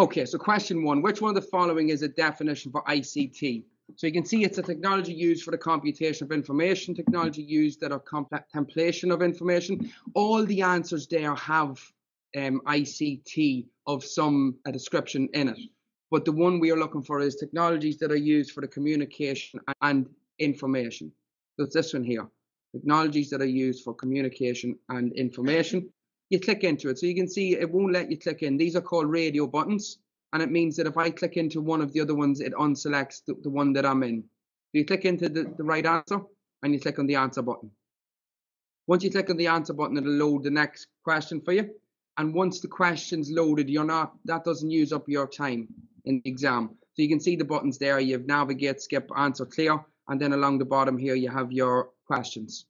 Okay, so question one, which one of the following is a definition for ICT? So you can see it's a technology used for the computation of information, technology used that are contemplation of information. All the answers there have um, ICT of some a description in it. But the one we are looking for is technologies that are used for the communication and information. So it's this one here, technologies that are used for communication and information. You click into it. So you can see it won't let you click in. These are called radio buttons and it means that if I click into one of the other ones, it unselects the, the one that I'm in. You click into the, the right answer and you click on the answer button. Once you click on the answer button, it'll load the next question for you. And once the question's loaded, you're not that doesn't use up your time in the exam. So you can see the buttons there. You have navigate, skip, answer, clear, and then along the bottom here you have your questions.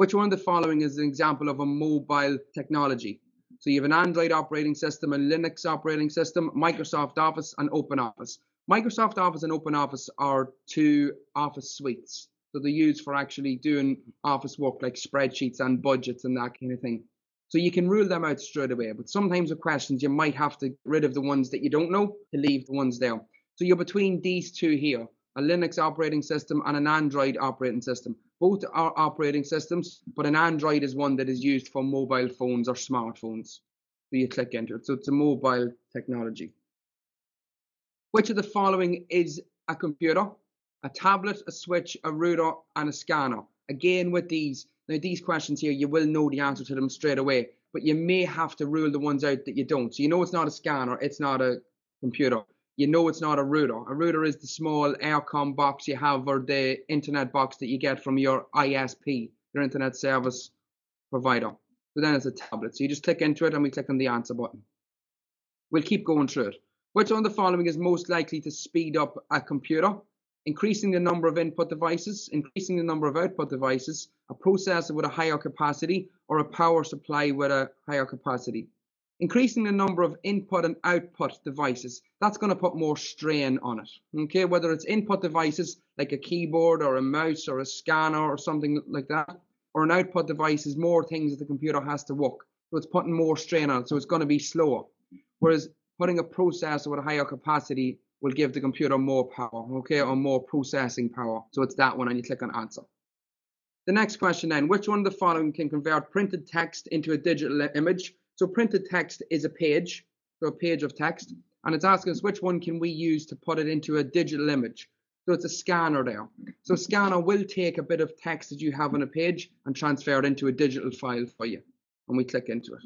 Which one of the following is an example of a mobile technology? So you have an Android operating system, a Linux operating system, Microsoft Office, and OpenOffice. Microsoft Office and OpenOffice are two Office suites. So they're used for actually doing Office work like spreadsheets and budgets and that kind of thing. So you can rule them out straight away. But sometimes with questions, you might have to get rid of the ones that you don't know to leave the ones there. So you're between these two here, a Linux operating system and an Android operating system. Both are operating systems, but an Android is one that is used for mobile phones or smartphones. So you click enter. So it's a mobile technology. Which of the following is a computer? A tablet, a switch, a router, and a scanner. Again, with these, now these questions here, you will know the answer to them straight away, but you may have to rule the ones out that you don't. So you know it's not a scanner, it's not a computer you know it's not a router. A router is the small Eircom box you have or the internet box that you get from your ISP, your internet service provider. So then it's a tablet. So you just click into it and we click on the answer button. We'll keep going through it. Which of the following is most likely to speed up a computer? Increasing the number of input devices, increasing the number of output devices, a processor with a higher capacity, or a power supply with a higher capacity increasing the number of input and output devices, that's going to put more strain on it. Okay, whether it's input devices like a keyboard or a mouse or a scanner or something like that, or an output device is more things that the computer has to work. So it's putting more strain on it, so it's going to be slower. Whereas putting a processor with a higher capacity will give the computer more power, okay, or more processing power. So it's that one, and you click on answer. The next question then, which one of the following can convert printed text into a digital image so printed text is a page, so a page of text, and it's asking us which one can we use to put it into a digital image. So it's a scanner there. So scanner will take a bit of text that you have on a page and transfer it into a digital file for you. And we click into it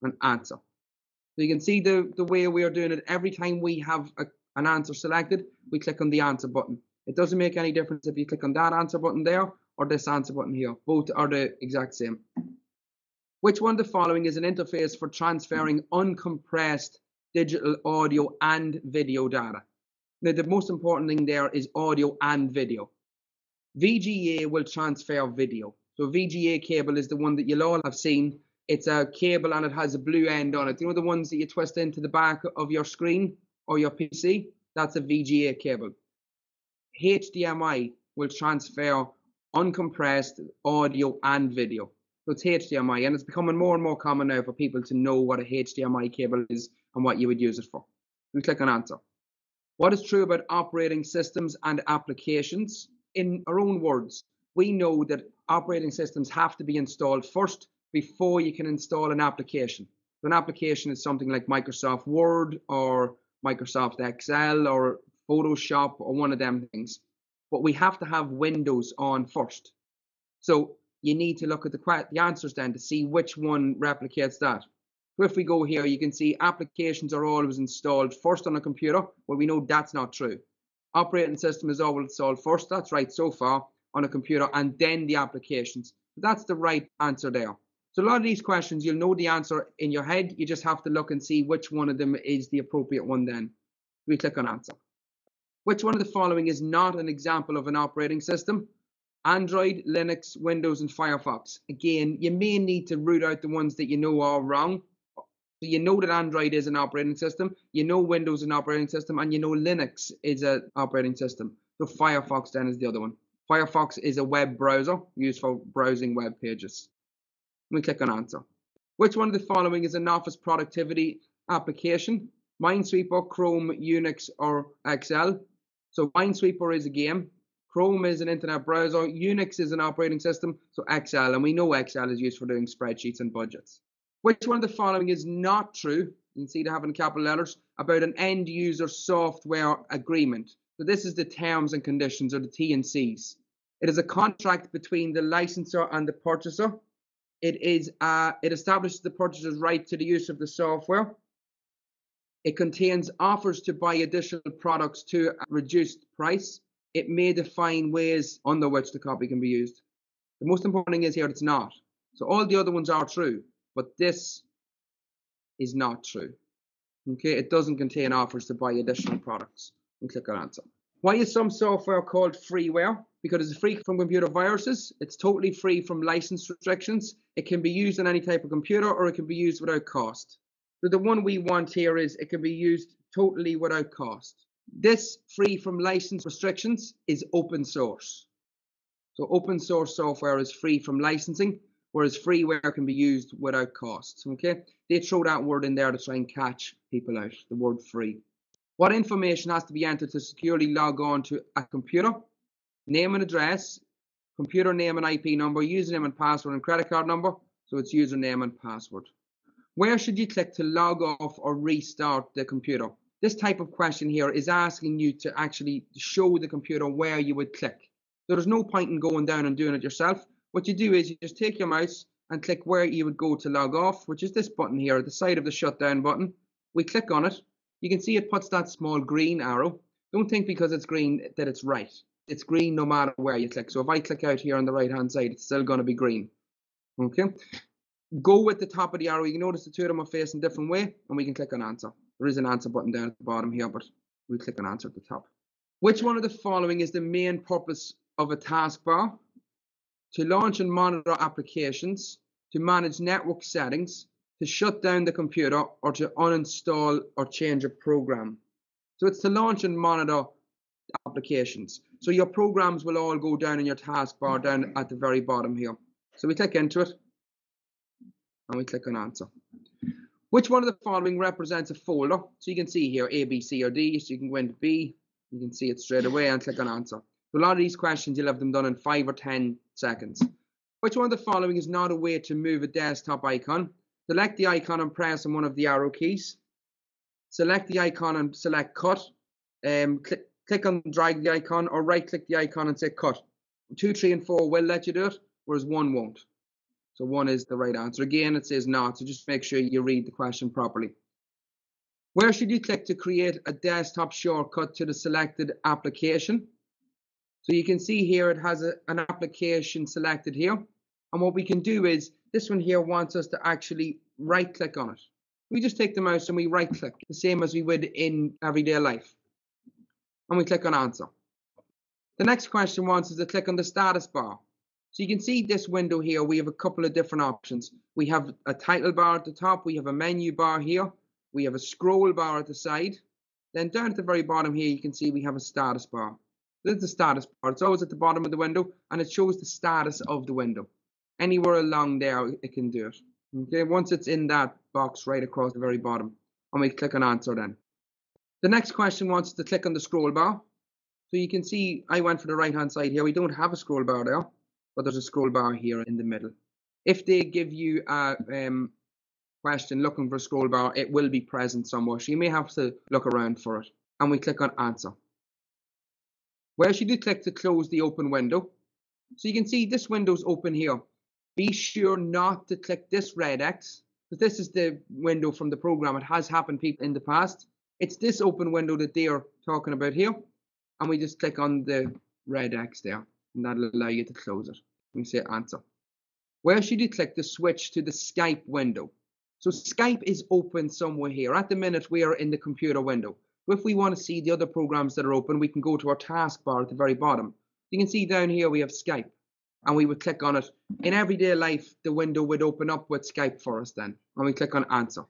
and answer. So you can see the, the way we are doing it. Every time we have a, an answer selected, we click on the answer button. It doesn't make any difference if you click on that answer button there or this answer button here. Both are the exact same. Which one of the following is an interface for transferring uncompressed digital audio and video data? Now, the most important thing there is audio and video. VGA will transfer video. So VGA cable is the one that you'll all have seen. It's a cable and it has a blue end on it. You know the ones that you twist into the back of your screen or your PC? That's a VGA cable. HDMI will transfer uncompressed audio and video. So it's HDMI, and it's becoming more and more common now for people to know what a HDMI cable is and what you would use it for. We click on answer. What is true about operating systems and applications? In our own words, we know that operating systems have to be installed first before you can install an application. So an application is something like Microsoft Word or Microsoft Excel or Photoshop or one of them things. But we have to have Windows on first. So you need to look at the, the answers then to see which one replicates that. So if we go here, you can see applications are always installed first on a computer. Well, we know that's not true. Operating system is always installed first. That's right so far on a computer, and then the applications. That's the right answer there. So a lot of these questions, you'll know the answer in your head. You just have to look and see which one of them is the appropriate one then. We click on answer. Which one of the following is not an example of an operating system? Android, Linux, Windows, and Firefox. Again, you may need to root out the ones that you know are wrong. So you know that Android is an operating system, you know Windows is an operating system, and you know Linux is an operating system. So Firefox then is the other one. Firefox is a web browser used for browsing web pages. We click on answer. Which one of the following is an office productivity application? Minesweeper, Chrome, Unix, or Excel. So Minesweeper is a game. Chrome is an internet browser. Unix is an operating system. So Excel, and we know Excel is used for doing spreadsheets and budgets. Which one of the following is not true? You can see they have in capital letters about an end user software agreement. So this is the terms and conditions or the T and C's. It is a contract between the licensor and the purchaser. It is uh, it establishes the purchaser's right to the use of the software. It contains offers to buy additional products to a reduced price. It may define ways under which the copy can be used. The most important thing is here it's not. So all the other ones are true, but this is not true. Okay, it doesn't contain offers to buy additional products. And click on answer. Why is some software called freeware? Because it's free from computer viruses. It's totally free from license restrictions. It can be used on any type of computer or it can be used without cost. So the one we want here is it can be used totally without cost. This free from license restrictions is open source. So open source software is free from licensing, whereas freeware can be used without costs. Okay, they throw that word in there to try and catch people out. The word free. What information has to be entered to securely log on to a computer? Name and address, computer name and IP number, username and password, and credit card number. So it's username and password. Where should you click to log off or restart the computer? This type of question here is asking you to actually show the computer where you would click. So there's no point in going down and doing it yourself. What you do is you just take your mouse and click where you would go to log off, which is this button here at the side of the shutdown button. We click on it. You can see it puts that small green arrow. Don't think because it's green that it's right. It's green no matter where you click. So if I click out here on the right hand side, it's still going to be green. Okay go with the top of the arrow. You can notice the two of them are facing different way, and we can click on answer. There is an answer button down at the bottom here, but we click on answer at the top. Which one of the following is the main purpose of a taskbar? To launch and monitor applications, to manage network settings, to shut down the computer, or to uninstall or change a program. So it's to launch and monitor applications. So your programs will all go down in your taskbar down at the very bottom here. So we click into it and we click on answer. Which one of the following represents a folder? So you can see here A, B, C, or D. So you can go into B, you can see it straight away and click on answer. So a lot of these questions, you'll have them done in five or 10 seconds. Which one of the following is not a way to move a desktop icon? Select the icon and press on one of the arrow keys. Select the icon and select cut. Um, click, click on drag the icon or right click the icon and say cut. Two, three, and four will let you do it, whereas one won't. So one is the right answer. Again, it says not, so just make sure you read the question properly. Where should you click to create a desktop shortcut to the selected application? So you can see here it has a, an application selected here. And what we can do is, this one here wants us to actually right click on it. We just take the mouse and we right click, the same as we would in everyday life. And we click on answer. The next question wants us to click on the status bar. So you can see this window here, we have a couple of different options. We have a title bar at the top, we have a menu bar here, we have a scroll bar at the side. Then down at the very bottom here, you can see we have a status bar. This is the status bar. It's always at the bottom of the window and it shows the status of the window. Anywhere along there, it can do it. Okay, once it's in that box right across the very bottom, and we click on answer then. The next question wants to click on the scroll bar. So you can see I went for the right hand side here. We don't have a scroll bar there but there's a scroll bar here in the middle. If they give you a um, question looking for a scroll bar, it will be present somewhere. So you may have to look around for it. And we click on answer. Where should you click to close the open window? So you can see this window's open here. Be sure not to click this red X, because this is the window from the program. It has happened people in the past. It's this open window that they are talking about here. And we just click on the red X there, and that'll allow you to close it we say answer. Where should you click to switch to the Skype window? So Skype is open somewhere here. At the minute, we are in the computer window. If we want to see the other programs that are open, we can go to our taskbar at the very bottom. You can see down here we have Skype and we would click on it. In everyday life, the window would open up with Skype for us then, and we click on answer.